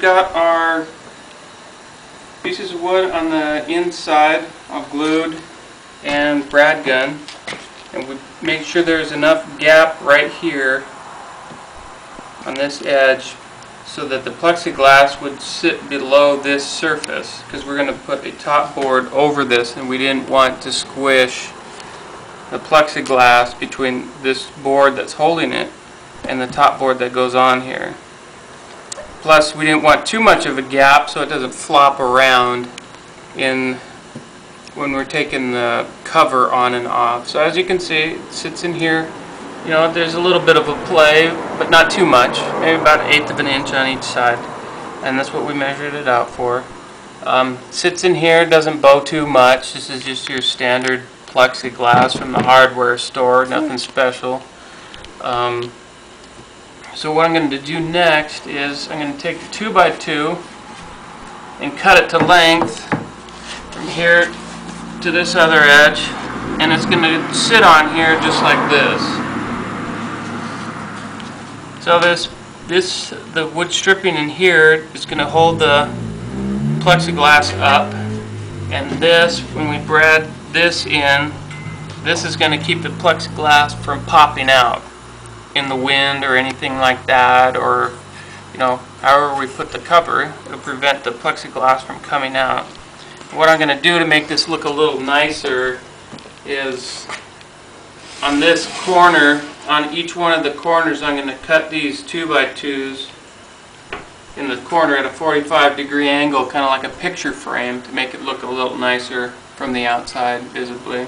got our pieces of wood on the inside, all glued and brad gun. And we make sure there's enough gap right here on this edge so that the plexiglass would sit below this surface because we're going to put a top board over this and we didn't want to squish the plexiglass between this board that's holding it and the top board that goes on here. Plus, we didn't want too much of a gap so it doesn't flop around in when we're taking the cover on and off. So as you can see, it sits in here. You know, there's a little bit of a play, but not too much. Maybe about an eighth of an inch on each side. And that's what we measured it out for. Um, sits in here, doesn't bow too much. This is just your standard plexiglass from the hardware store, nothing special. Um, so what I'm going to do next is I'm going to take the 2 by 2 and cut it to length from here to this other edge and it's going to sit on here just like this. So this this the wood stripping in here is going to hold the plexiglass up and this when we brad this in this is going to keep the plexiglass from popping out in the wind or anything like that or you know however we put the cover it'll prevent the plexiglass from coming out what I'm going to do to make this look a little nicer is on this corner on each one of the corners I'm going to cut these 2 by 2s in the corner at a 45 degree angle kind of like a picture frame to make it look a little nicer from the outside visibly.